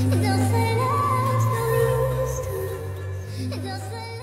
It doesn't last. It.